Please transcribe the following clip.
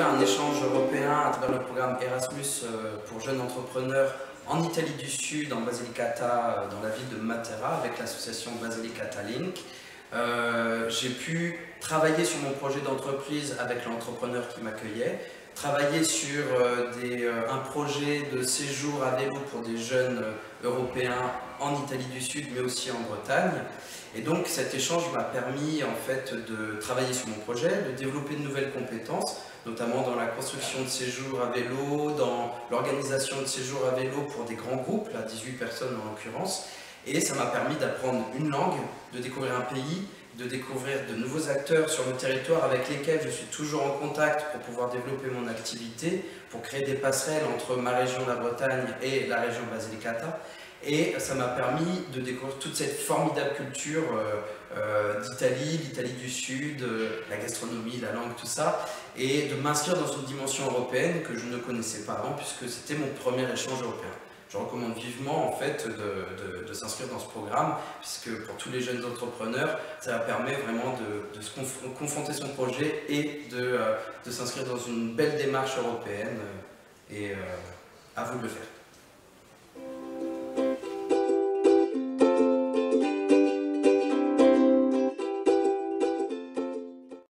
un échange européen à travers le programme Erasmus pour jeunes entrepreneurs en Italie du Sud, en Basilicata, dans la ville de Matera, avec l'association Basilicata Link. J'ai pu travailler sur mon projet d'entreprise avec l'entrepreneur qui m'accueillait, travailler sur euh, euh, un projet de séjour à vélo pour des jeunes euh, européens en Italie du Sud, mais aussi en Bretagne. Et donc cet échange m'a permis en fait de travailler sur mon projet, de développer de nouvelles compétences, notamment dans la construction de séjours à vélo, dans l'organisation de séjours à vélo pour des grands groupes, là 18 personnes en l'occurrence. Et ça m'a permis d'apprendre une langue, de découvrir un pays de découvrir de nouveaux acteurs sur le territoire avec lesquels je suis toujours en contact pour pouvoir développer mon activité, pour créer des passerelles entre ma région, la Bretagne, et la région Basilicata. Et ça m'a permis de découvrir toute cette formidable culture euh, euh, d'Italie, l'Italie du Sud, euh, la gastronomie, la langue, tout ça, et de m'inscrire dans une dimension européenne que je ne connaissais pas avant, puisque c'était mon premier échange européen je recommande vivement de, s'inscrire dans ce programme, puisque pour tous les jeunes entrepreneurs, ça permet vraiment de, se confronter son projet et de, euh, s'inscrire dans une belle démarche européenne. Et euh, à vous de le faire.